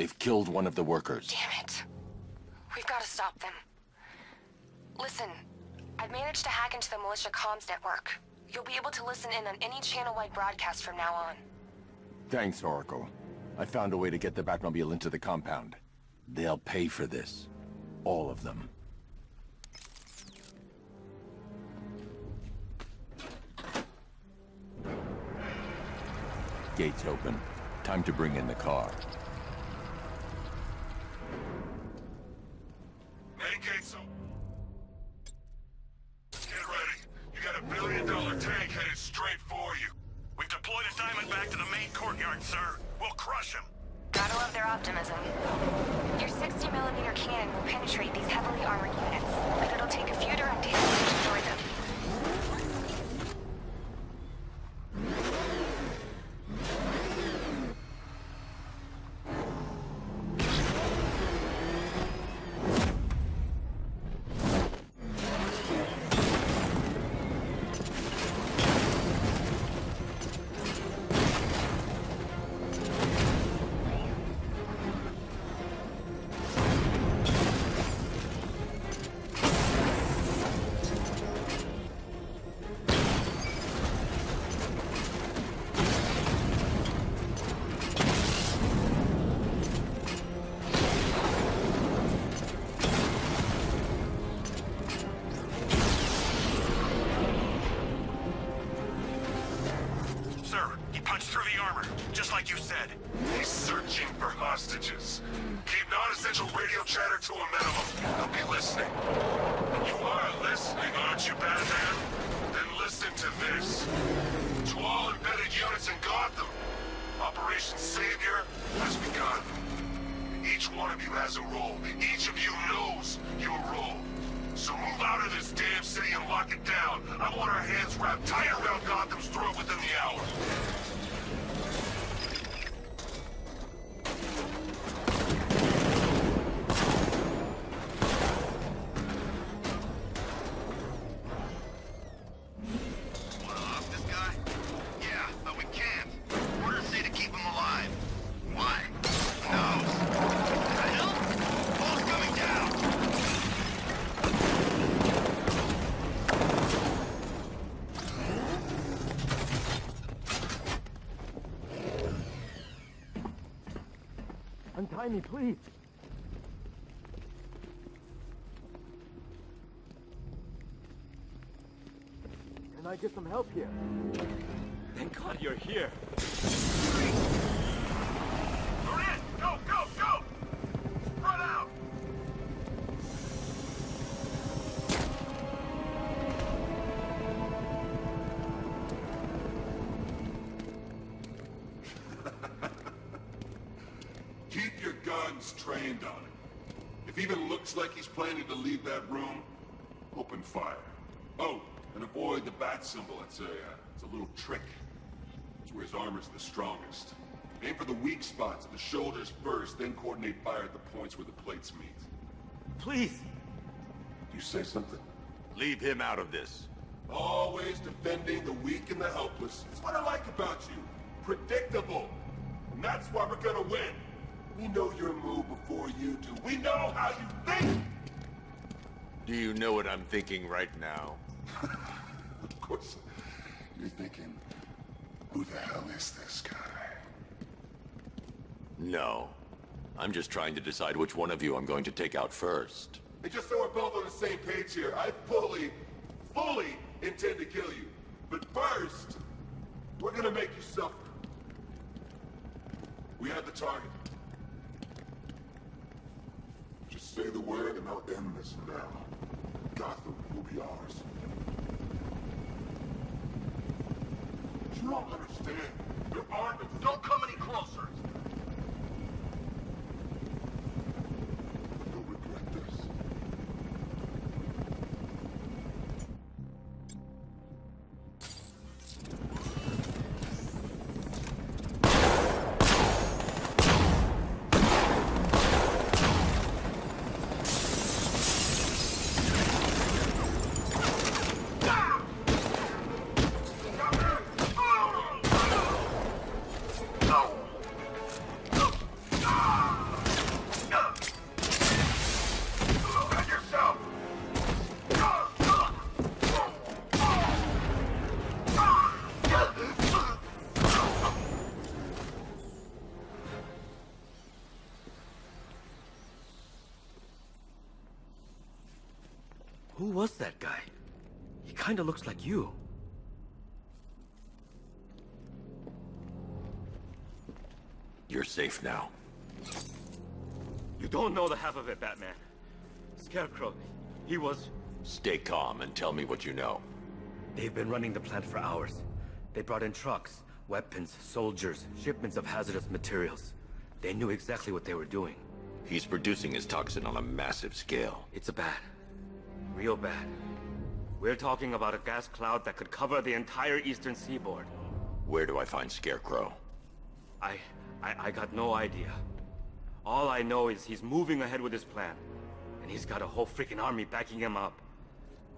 they've killed one of the workers. Damn it. We've got to stop them. Listen, I've managed to hack into the militia comms network. You'll be able to listen in on any channel-wide broadcast from now on. Thanks, Oracle. I found a way to get the Batmobile into the compound. They'll pay for this. All of them. Gates open. Time to bring in the car. Courtyard, sir. We'll crush him. Gotta love their optimism. Your 60 millimeter cannon will penetrate these heavily armored units, but it'll take a few direct hits Untie me, please. Can I get some help here? Thank God you're here. Guns trained on him. If he even looks like he's planning to leave that room, open fire. Oh, and avoid the bat symbol. It's a, uh, it's a little trick. It's where his armor's the strongest. Aim for the weak spots at the shoulders first, then coordinate fire at the points where the plates meet. Please. You say something? Leave him out of this. Always defending the weak and the helpless. It's what I like about you. Predictable. And that's why we're gonna win. We know your move before you do. We know how you think! Do you know what I'm thinking right now? Of course, you're thinking, who the hell is this guy? No. I'm just trying to decide which one of you I'm going to take out first. And just so we're both on the same page here, I fully, fully intend to kill you. But first, we're gonna make you suffer. We have the target. Just say the word and I'll end this now. Gotham will be ours. You don't understand. There are no... Don't come any closer. Looks like you. You're safe now. You don't know the half of it, Batman. Scarecrow, he was... Stay calm and tell me what you know. They've been running the plant for hours. They brought in trucks, weapons, soldiers, shipments of hazardous materials. They knew exactly what they were doing. He's producing his toxin on a massive scale. It's a bad. Real bad. We're talking about a gas cloud that could cover the entire eastern seaboard. Where do I find Scarecrow? I... I, I got no idea. All I know is he's moving ahead with his plan. And he's got a whole freaking army backing him up.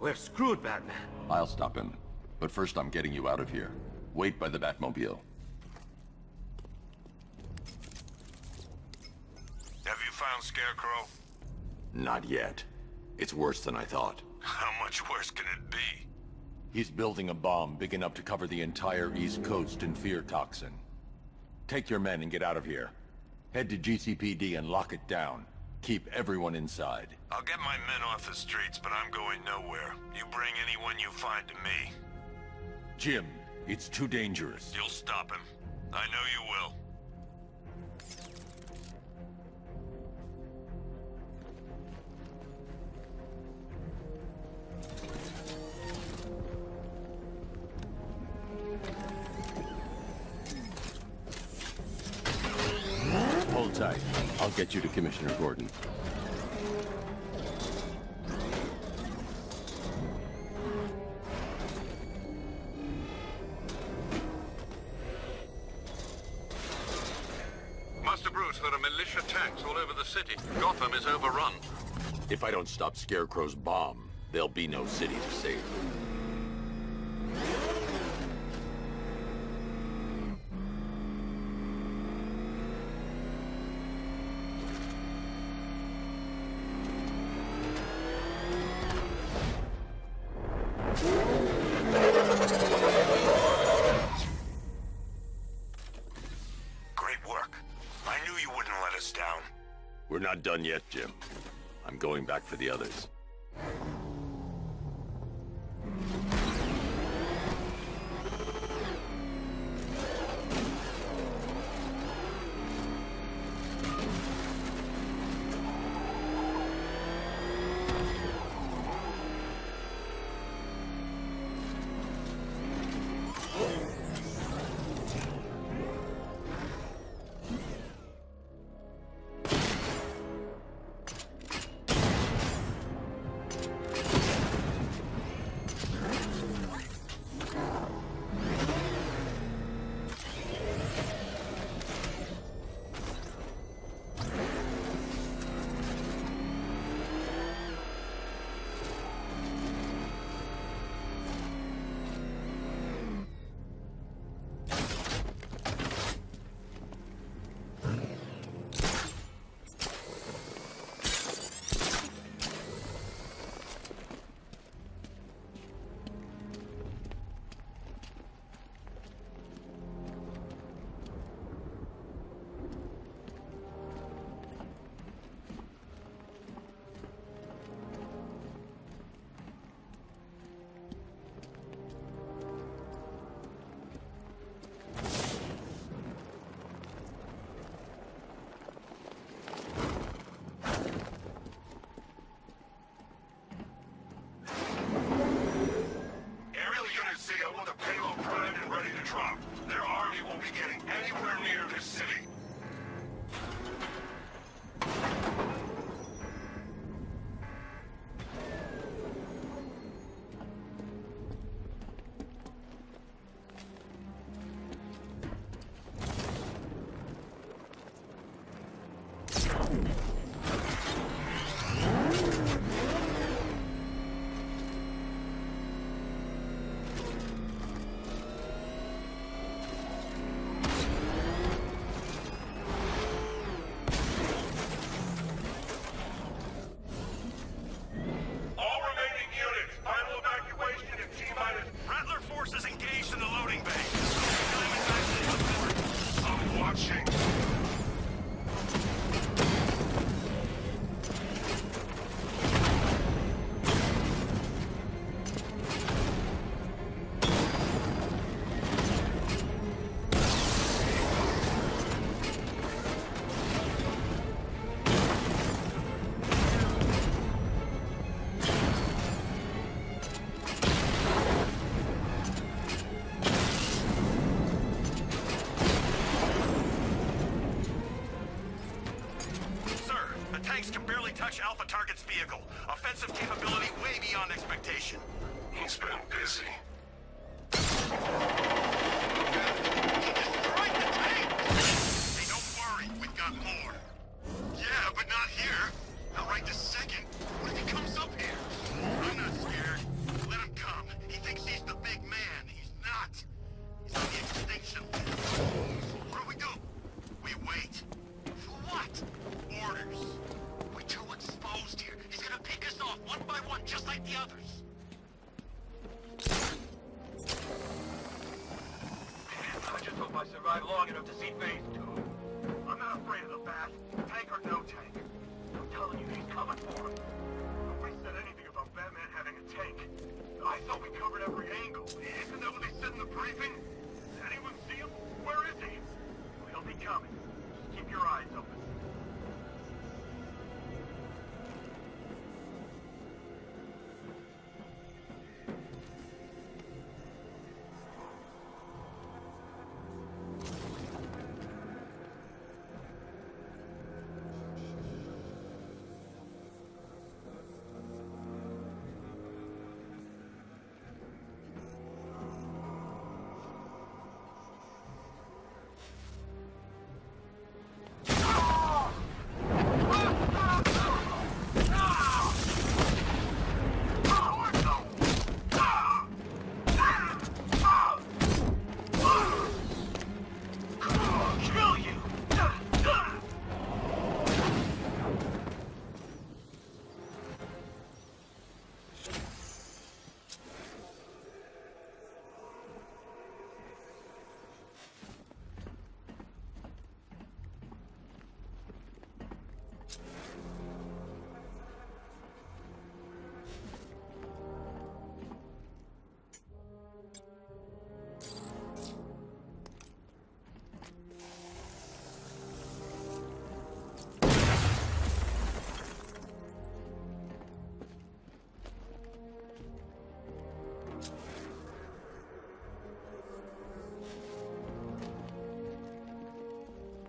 We're screwed, Batman. I'll stop him. But first I'm getting you out of here. Wait by the Batmobile. Have you found Scarecrow? Not yet. It's worse than I thought. How much worse can it be? He's building a bomb big enough to cover the entire East Coast in fear toxin. Take your men and get out of here. Head to GCPD and lock it down. Keep everyone inside. I'll get my men off the streets, but I'm going nowhere. You bring anyone you find to me. Jim, it's too dangerous. You'll stop him. I know you will. Get you to Commissioner Gordon. Master Bruce, there are militia tanks all over the city. Gotham is overrun. If I don't stop Scarecrow's bomb, there'll be no city to save. Done yet, Jim. I'm going back for the others.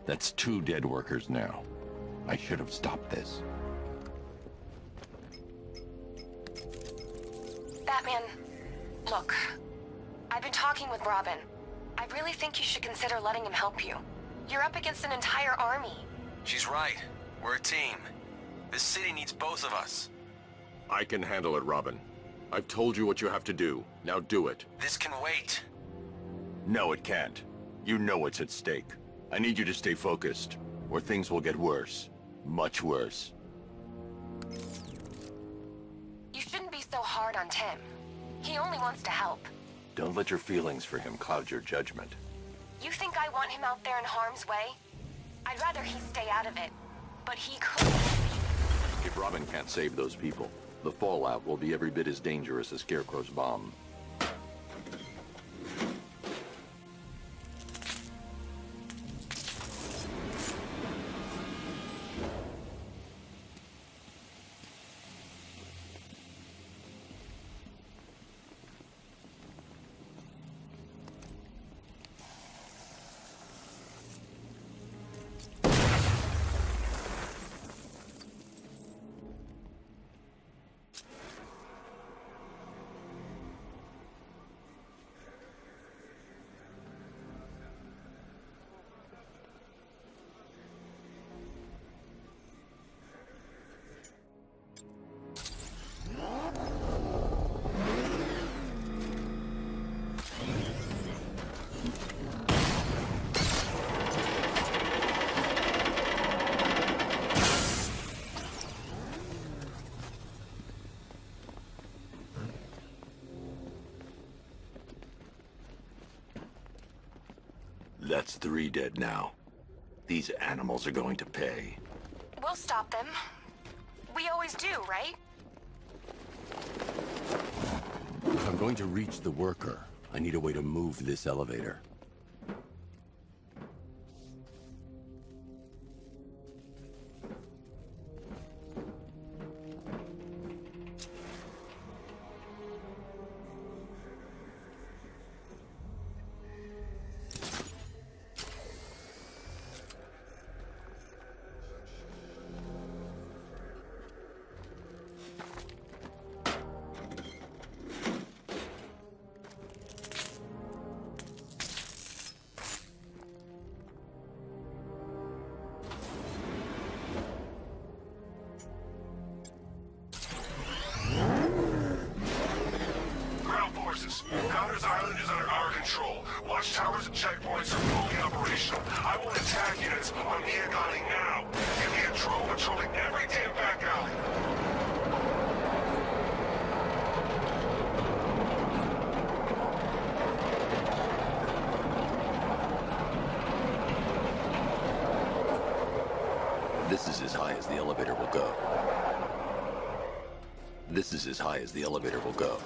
That's two dead workers now. I should have stopped this. Batman, look. I've been talking with Robin. I really think you should consider letting him help you. You're up against an entire army. She's right. We're a team. This city needs both of us. I can handle it, Robin. I've told you what you have to do. Now do it. This can wait. No, it can't. You know what's at stake. I need you to stay focused, or things will get worse. Much worse. You shouldn't be so hard on Tim. He only wants to help. Don't let your feelings for him cloud your judgment. You think I want him out there in harm's way? I'd rather he stay out of it. But he could. If Robin can't save those people, the fallout will be every bit as dangerous as Scarecrow's bomb. That's three dead now. These animals are going to pay. We'll stop them. We always do, right? If I'm going to reach the worker, I need a way to move this elevator. Watchtowers and checkpoints are fully operational. I want attack units on Miagani now. Give me a drone patrolling every damn back alley. This is as high as the elevator will go. This is as high as the elevator will go.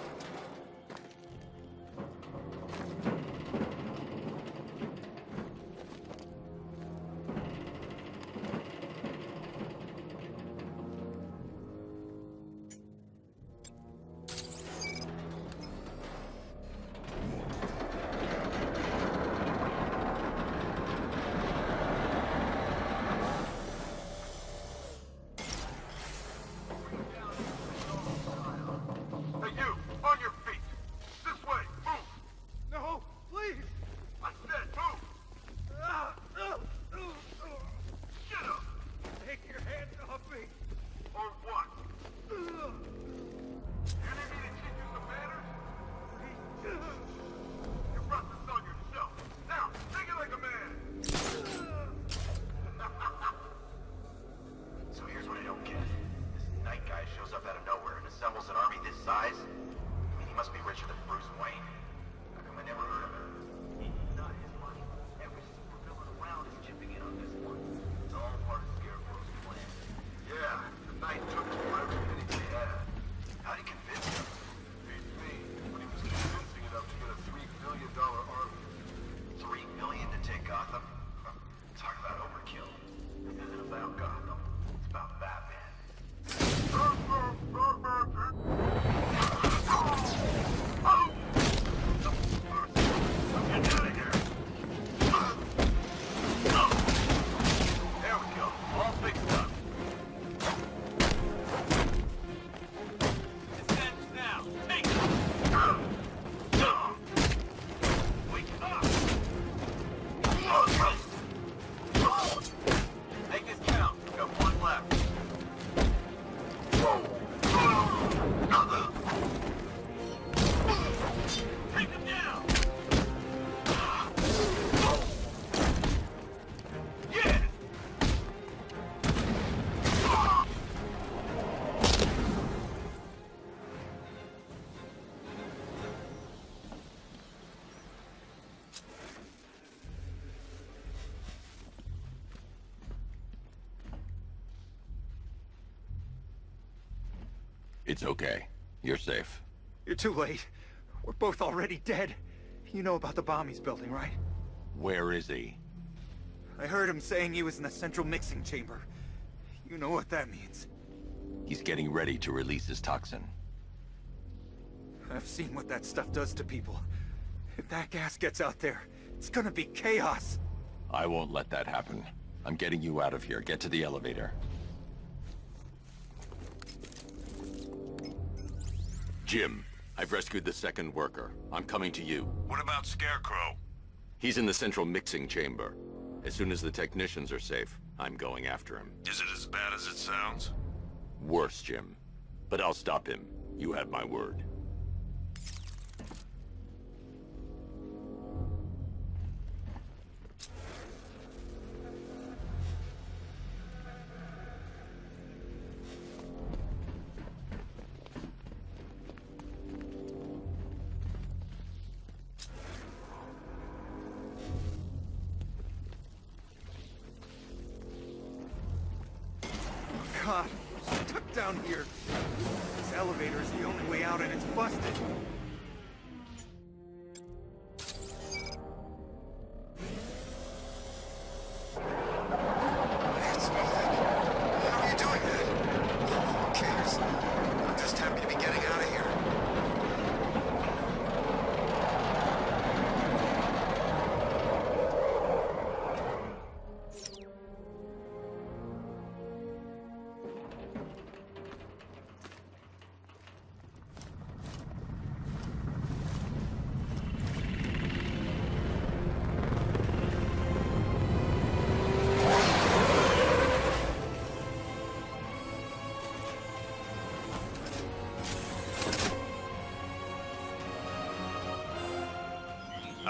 It's okay. You're safe. You're too late. We're both already dead. You know about the bomb he's building, right? Where is he? I heard him saying he was in the central mixing chamber. You know what that means. He's getting ready to release his toxin. I've seen what that stuff does to people. If that gas gets out there, it's gonna be chaos. I won't let that happen. I'm getting you out of here. Get to the elevator. Jim, I've rescued the second worker. I'm coming to you. What about Scarecrow? He's in the central mixing chamber. As soon as the technicians are safe, I'm going after him. Is it as bad as it sounds? Worse, Jim. But I'll stop him. You have my word.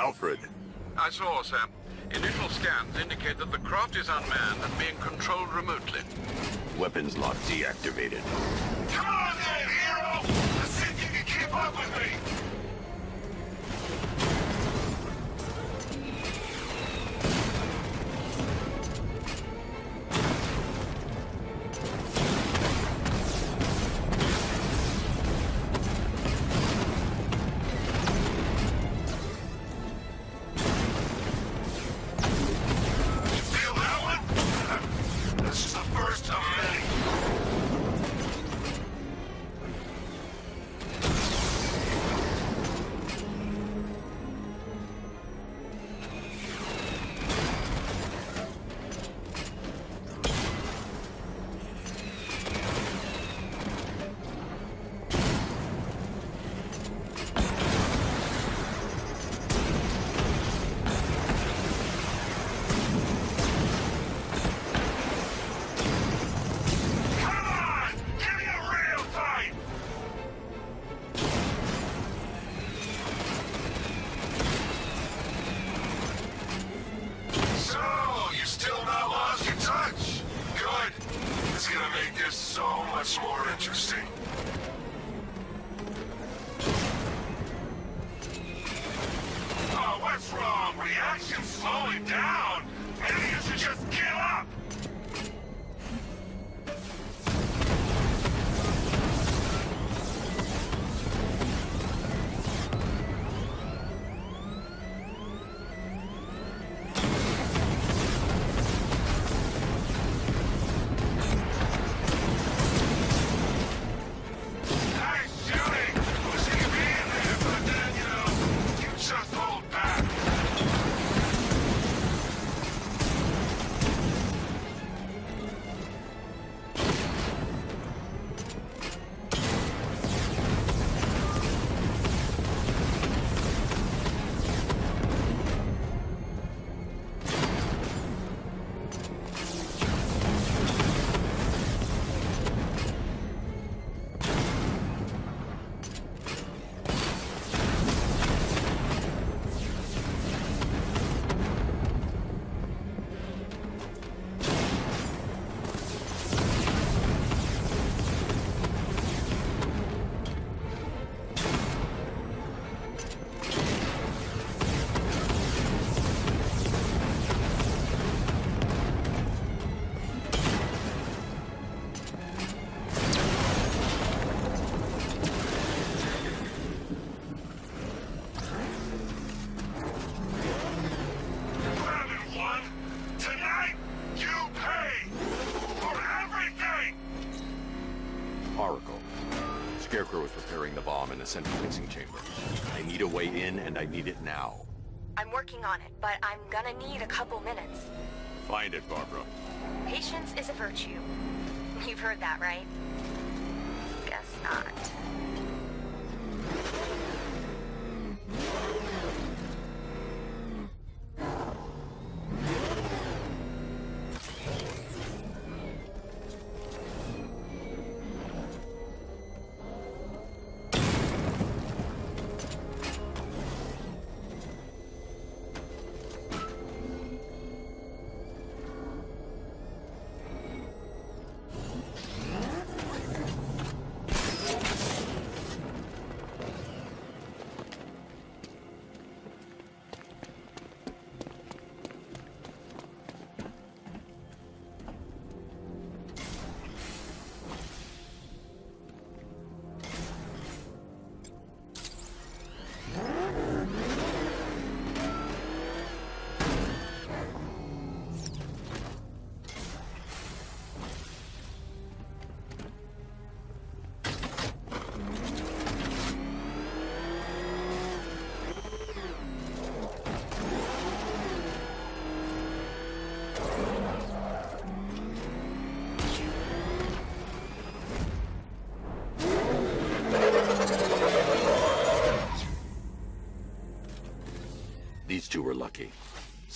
Alfred, I saw, sir. Initial scans indicate that the craft is unmanned and being controlled remotely. Weapons lock deactivated. Come on central mixing chamber. I need a way in, and I need it now. I'm working on it, but I'm gonna need a couple minutes. Find it, Barbara. Patience is a virtue. You've heard that, right? Guess not.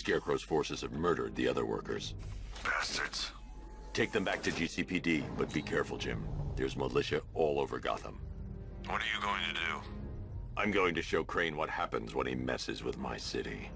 Scarecrow's forces have murdered the other workers. Bastards. Take them back to GCPD, but be careful, Jim. There's militia all over Gotham. What are you going to do? I'm going to show Crane what happens when he messes with my city.